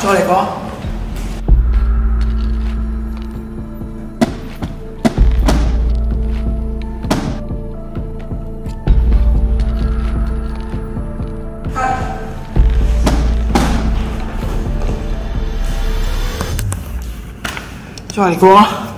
叫你哥。啊！叫你哥。